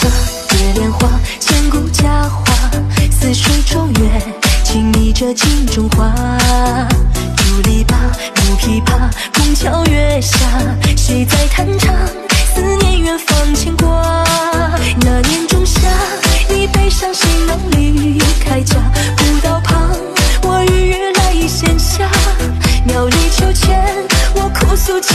折蝶恋花千古佳话似水中月情迷着镜中花。竹篱笆古琵琶拱桥月下谁在弹唱？思念远方牵挂。那年仲夏你背上行囊离开家。古道旁我欲语泪先下。庙里求签我哭诉情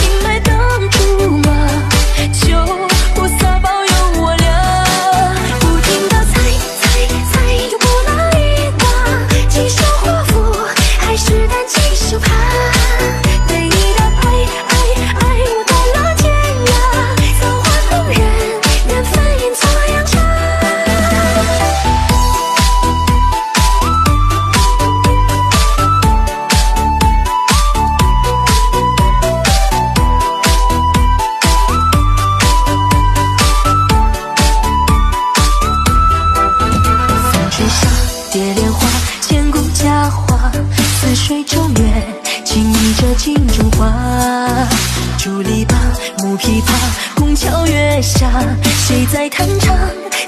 在弹唱？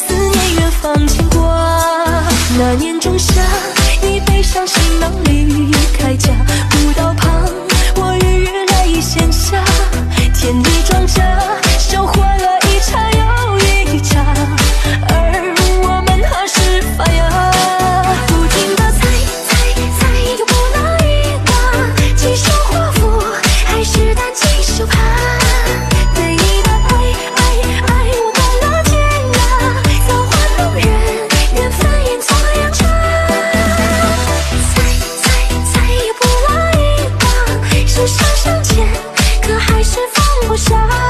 思念远方牵挂。那年仲夏，你背上行囊离开家，古道旁，我与月来闲暇。天地，可还是放不下。